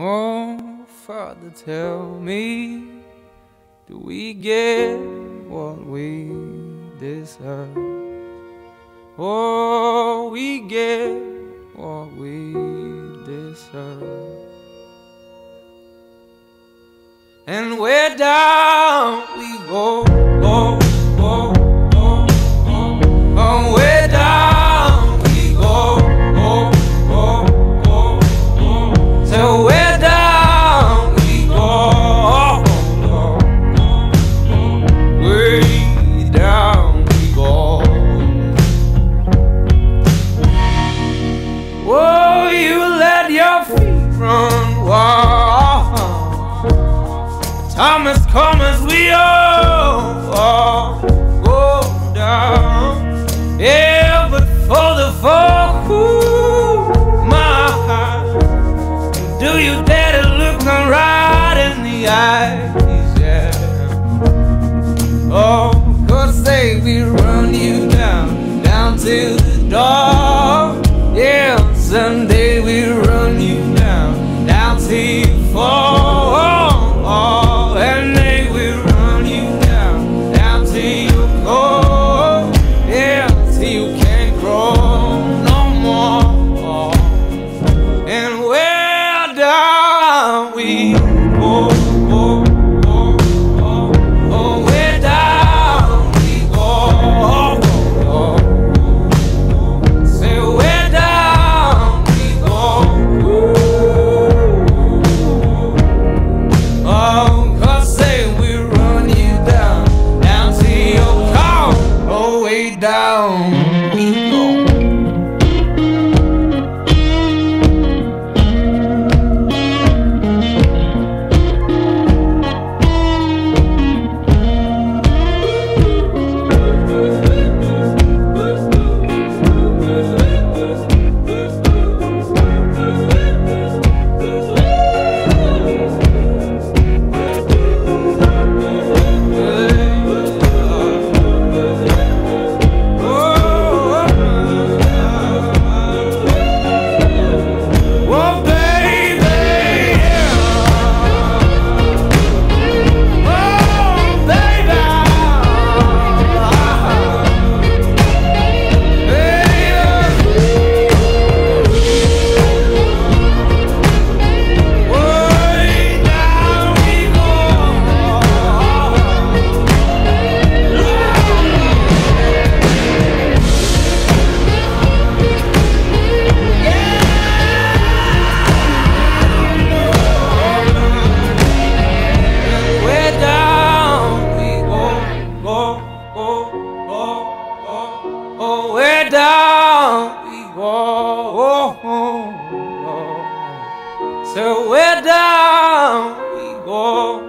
Oh, Father, tell me, do we get what we deserve? Oh, we get what we deserve. And where down we go, wild. Thomas, come as we all, all go down. Yeah, but for the folk my heart, do you dare to look me right in the eyes? Yeah. Oh, cause say we run you down, down to the door. We Oh, oh, oh, oh. so ooh, ooh, way down we go.